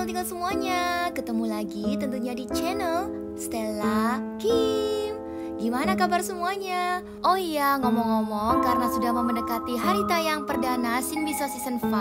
tinggal-tinggal semuanya. Ketemu lagi tentunya di channel Stella Kim. Gimana kabar semuanya? Oh iya, ngomong-ngomong karena sudah mau mendekati hari tayang perdana Sin Bisa Season 5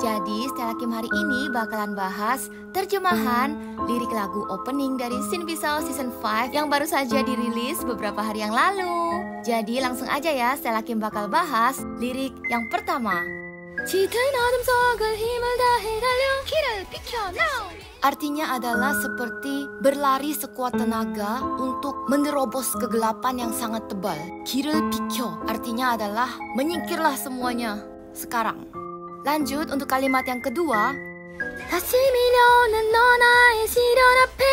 Jadi Stella Kim hari ini bakalan bahas terjemahan lirik lagu opening dari Sin Bisa Season 5 Yang baru saja dirilis beberapa hari yang lalu Jadi langsung aja ya Stella Kim bakal bahas lirik yang pertama 짙은 어둠 속을 힘을 다해 달려 길을 비켜 now Artinya adalah seperti berlari sekuat tenaga untuk menerobos kegelapan yang sangat tebal. Kiril pikyo artinya adalah menyingkirlah semuanya sekarang. Lanjut untuk kalimat yang kedua. 다시 밀려오는 너 나의 시련 앞에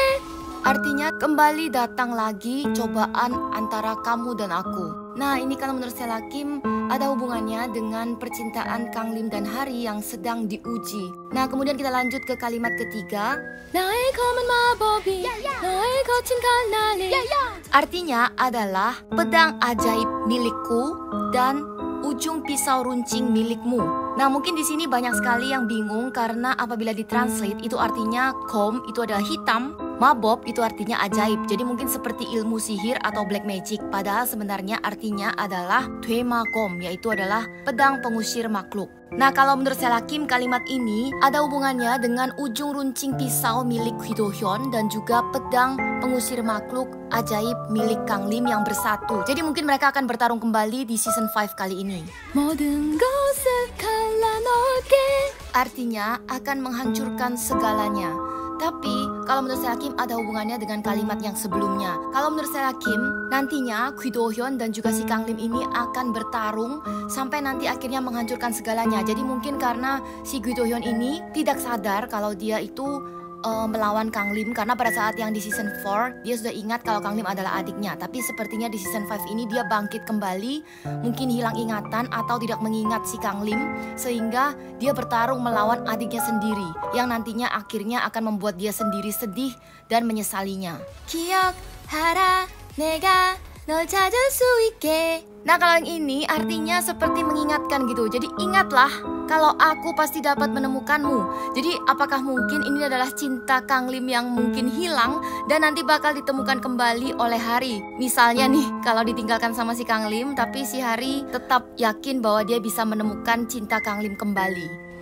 Artinya kembali datang lagi cobaan antara kamu dan aku. Nah, ini kalau menurut saya Lakim ada hubungannya dengan percintaan Kang Lim dan Hari yang sedang diuji. Nah, kemudian kita lanjut ke kalimat ketiga. Ya, ya. Ya, artinya adalah pedang ajaib milikku dan ujung pisau runcing milikmu. Nah, mungkin di sini banyak sekali yang bingung karena apabila ditranslate itu artinya kom itu adalah hitam Mabob itu artinya ajaib, jadi mungkin seperti ilmu sihir atau black magic. Padahal sebenarnya artinya adalah Twemakom, yaitu adalah pedang pengusir makhluk. Nah kalau menurut Selakim kalimat ini ada hubungannya dengan ujung runcing pisau milik Hidohyun dan juga pedang pengusir makhluk ajaib milik Kang Lim yang bersatu. Jadi mungkin mereka akan bertarung kembali di season 5 kali ini. Artinya akan menghancurkan segalanya. Tapi kalau menurut saya Kim ada hubungannya dengan kalimat yang sebelumnya. Kalau menurut saya Kim, nantinya Hyun dan juga si Kang Lim ini akan bertarung sampai nanti akhirnya menghancurkan segalanya. Jadi mungkin karena si Do Hyun ini tidak sadar kalau dia itu uh, melawan Kang Lim. Karena pada saat yang di season 4 dia sudah ingat kalau Kang Lim adalah adiknya. Tapi sepertinya di season 5 ini dia bangkit kembali mungkin hilang ingatan atau tidak mengingat si Kang Lim sehingga dia bertarung melawan adiknya sendiri yang nantinya akhirnya akan membuat dia sendiri sedih dan menyesalinya. 기억 hara nega 널 찾을 수 있게 Nah kalau yang ini artinya seperti mengingatkan gitu Jadi ingatlah kalau aku pasti dapat menemukanmu Jadi apakah mungkin ini adalah cinta Kang Lim yang mungkin hilang Dan nanti bakal ditemukan kembali oleh Hari Misalnya nih kalau ditinggalkan sama si Kang Lim Tapi si Hari tetap yakin bahwa dia bisa menemukan cinta Kang Lim kembali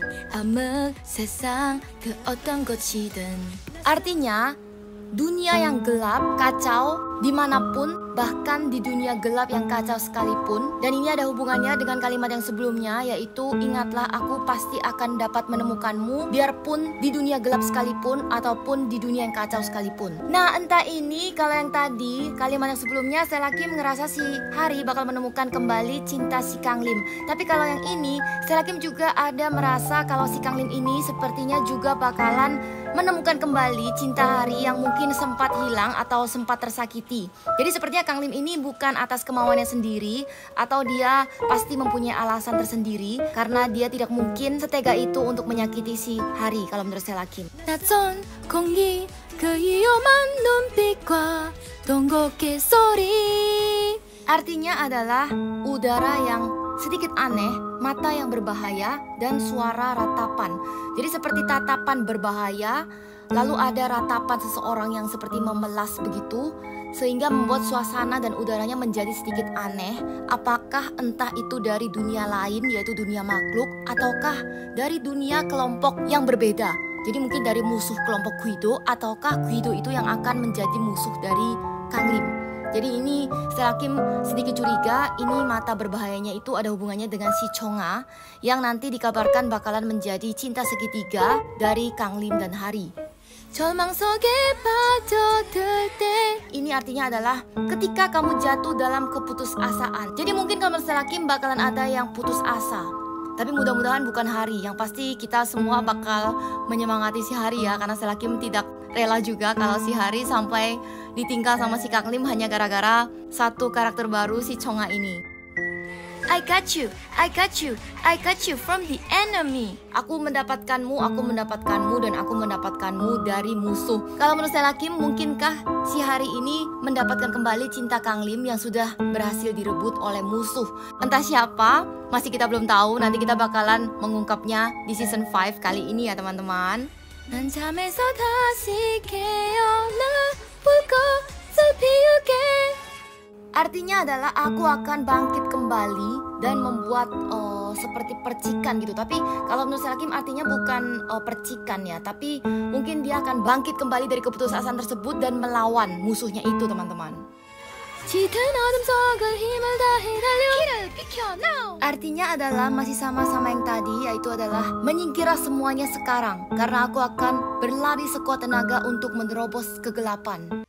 Artinya dunia yang gelap, kacau, di mana pun, bahkan di dunia gelap yang kacau sekalipun. Dan ini ada hubungannya dengan kalimat yang sebelumnya, yaitu ingatlah aku pasti akan dapat menemukanmu, biarpun di dunia gelap sekalipun ataupun di dunia yang kacau sekalipun. Nah, entah ini kalau yang tadi kalimat yang sebelumnya saya lagi ngerasa si Hari bakal menemukan kembali cinta si Kang Lim. Tapi kalau yang ini, saya lagi juga ada merasa kalau si Kang Lim ini sepertinya juga bakalan menemukan kembali cinta Hari yang mungkin sempat hilang atau sempat tersakiti jadi sepertinya Kang Lim ini bukan atas kemauannya sendiri atau dia pasti mempunyai alasan tersendiri karena dia tidak mungkin setega itu untuk menyakiti si Hari kalau menurut saya Kim. Artinya adalah udara yang sedikit aneh, mata yang berbahaya, dan suara ratapan. Jadi seperti tatapan berbahaya, lalu ada ratapan seseorang yang seperti memelas begitu, sehingga membuat suasana dan udaranya menjadi sedikit aneh. Apakah entah itu dari dunia lain, yaitu dunia makhluk, ataukah dari dunia kelompok yang berbeda? Jadi mungkin dari musuh kelompok Guido, ataukah Guido itu yang akan menjadi musuh dari Kang Lim? Jadi ini setelah Kim sedikit curiga, ini mata berbahayanya itu ada hubungannya dengan si Chonga yang nanti dikabarkan bakalan menjadi cinta segitiga dari Kang Lim dan Hari. Ini artinya adalah ketika kamu jatuh dalam keputusasaan. Jadi mungkin kalau menurut Kim bakalan ada yang putus asa. Tapi mudah-mudahan bukan hari. Yang pasti kita semua bakal menyemangati si hari ya. Karena Selakim tidak rela juga kalau si hari sampai ditinggal sama si Kang Lim hanya gara-gara satu karakter baru si Chonga ini. I got you, I got you, I got you from the enemy. Aku mendapatkanmu, aku mendapatkanmu, dan aku mendapatkanmu dari musuh. Kalau menurut saya lagi, mungkinkah si hari ini mendapatkan kembali cinta Kang Lim yang sudah berhasil direbut oleh musuh? Entah siapa, masih kita belum tahu, nanti kita bakalan mengungkapnya di season 5 kali ini ya teman-teman. Artinya adalah aku akan bangkit kembali dan membuat uh, seperti percikan gitu. Tapi kalau menurut Selakim artinya bukan uh, percikan ya, tapi mungkin dia akan bangkit kembali dari keputusasaan tersebut dan melawan musuhnya itu, teman-teman. Artinya adalah masih sama-sama yang tadi yaitu adalah menyingkirlah semuanya sekarang karena aku akan berlari sekuat tenaga untuk menerobos kegelapan.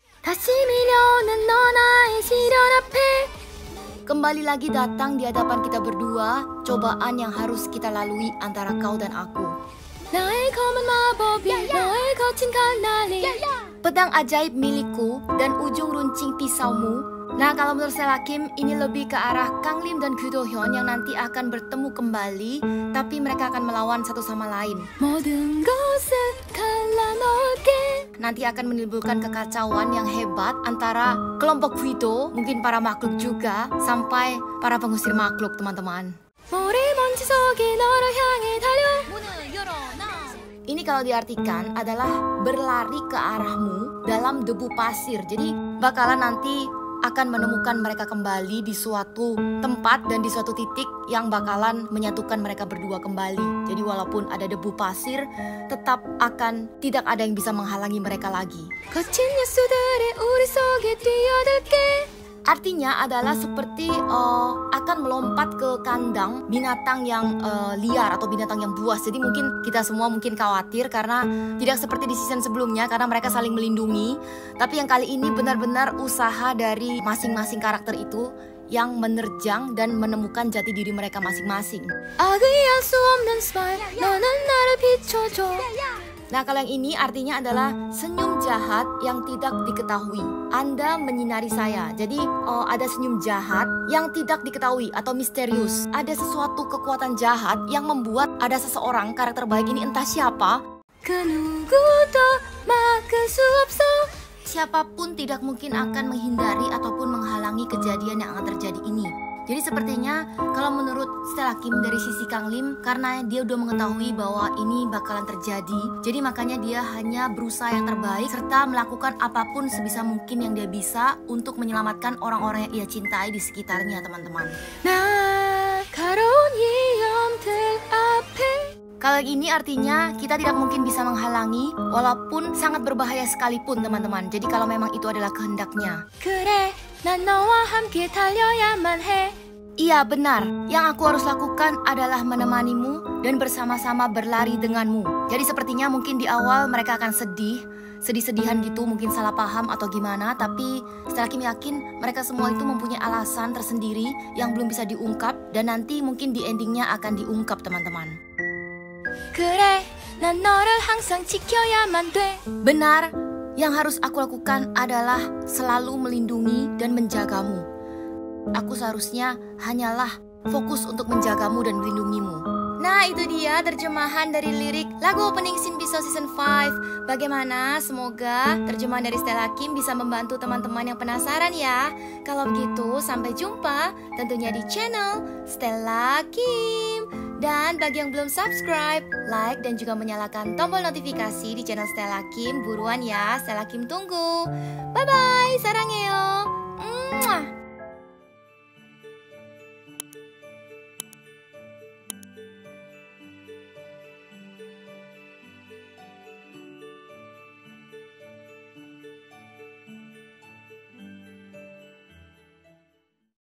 Kembali lagi datang di hadapan kita berdua cobaan yang harus kita lalui antara kau dan aku. Pedang ajaib milikku dan ujung runcing pisaumu. Nah kalau menurut saya Kim ini lebih ke arah Kang Lim dan Gu Do Hyun yang nanti akan bertemu kembali tapi mereka akan melawan satu sama lain. Nanti akan menimbulkan kekacauan yang hebat antara kelompok Guido, mungkin para makhluk juga, sampai para pengusir makhluk teman-teman. Ini kalau diartikan adalah berlari ke arahmu dalam debu pasir. Jadi bakalan nanti akan menemukan mereka kembali di suatu tempat dan di suatu titik yang bakalan menyatukan mereka berdua kembali. Jadi walaupun ada debu pasir, tetap akan tidak ada yang bisa menghalangi mereka lagi. Artinya adalah seperti uh, akan melompat ke kandang binatang yang uh, liar atau binatang yang buas. Jadi mungkin kita semua mungkin khawatir karena tidak seperti di season sebelumnya karena mereka saling melindungi. Tapi yang kali ini benar-benar usaha dari masing-masing karakter itu yang menerjang dan menemukan jati diri mereka masing-masing. Nah, kalau yang ini artinya adalah senyum jahat yang tidak diketahui. Anda menyinari saya. Jadi, oh, ada senyum jahat yang tidak diketahui atau misterius. Ada sesuatu kekuatan jahat yang membuat ada seseorang karakter baik ini entah siapa siapa pun tidak mungkin akan menghindari ataupun menghalangi kejadian yang akan terjadi ini. Jadi sepertinya kalau menurut Stella Kim dari sisi Kang Lim karena dia udah mengetahui bahwa ini bakalan terjadi. Jadi makanya dia hanya berusaha yang terbaik serta melakukan apa pun sebisa mungkin yang dia bisa untuk menyelamatkan orang-orang yang ia cintai di sekitarnya, teman-teman. Nah, kalau ini artinya kita tidak mungkin bisa menghalangi walaupun sangat berbahaya sekalipun teman-teman. Jadi kalau memang itu adalah kehendaknya. Iya benar, yang aku harus lakukan adalah menemanimu dan bersama-sama berlari denganmu. Jadi sepertinya mungkin di awal mereka akan sedih, sedih-sedihan gitu, mungkin salah paham atau gimana. Tapi setelah Kim yakin mereka semua itu mempunyai alasan tersendiri yang belum bisa diungkap dan nanti mungkin di endingnya akan diungkap teman-teman. Benar, yang harus aku lakukan adalah selalu melindungi dan menjagamu. Aku seharusnya hanyalah fokus untuk menjagamu dan melindungimu. Nah itu dia terjemahan dari lirik lagu opening scene Biso Season 5 Bagaimana? Semoga terjemahan dari Stella Kim bisa membantu teman-teman yang penasaran ya Kalau begitu sampai jumpa tentunya di channel Stella Kim Dan bagi yang belum subscribe, like dan juga menyalakan tombol notifikasi di channel Stella Kim Buruan ya, Stella Kim tunggu Bye-bye, sarangeo.